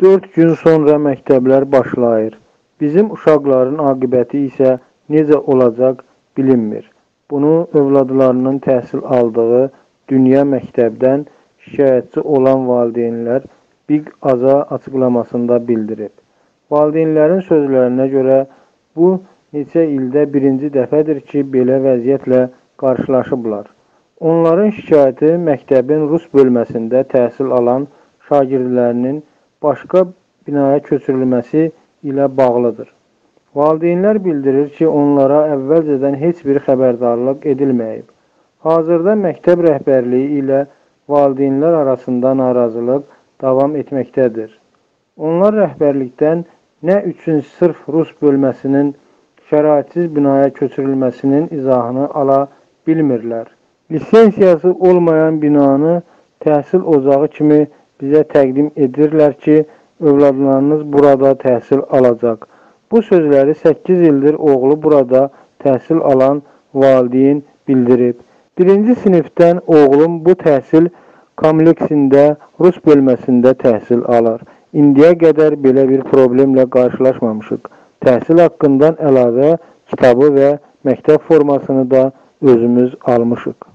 Dörd gün sonra məktəblər başlayır. Bizim uşaqların aqibəti isə necə olacaq bilinmir. Bunu övladlarının təhsil aldığı dünya məktəbdən şikayətçi olan valideynlər Big Aza açıqlamasında bildirib. Valideynlərin sözlərinə görə bu neçə ildə birinci dəfədir ki, belə vəziyyətlə qarşılaşıblar. Onların şikayəti məktəbin rus bölməsində təhsil alan şagirdlərinin başqa binaya köçürülməsi ilə bağlıdır. Valideynlər bildirir ki, onlara əvvəlcədən heç bir xəbərdarlıq edilməyib. Hazırda məktəb rəhbərliyi ilə valideynlər arasında narazılıq davam etməkdədir. Onlar rəhbərlikdən nə üçün sırf rus bölməsinin şəraitsiz binaya köçürülməsinin izahını ala bilmirlər. Lisensiyası olmayan binanı təhsil ocağı kimi bizə təqdim edirlər ki, övladlarınız burada təhsil alacaq. Bu sözləri 8 ildir oğlu burada təhsil alan valideyn bildirib. Birinci sinifdən oğlum bu təhsil kompleksində rus bölməsində təhsil alır. İndiyə qədər belə bir problemlə qarşılaşmamışıq. Təhsil haqqından əlavə kitabı və məktəb formasını da özümüz almışıq.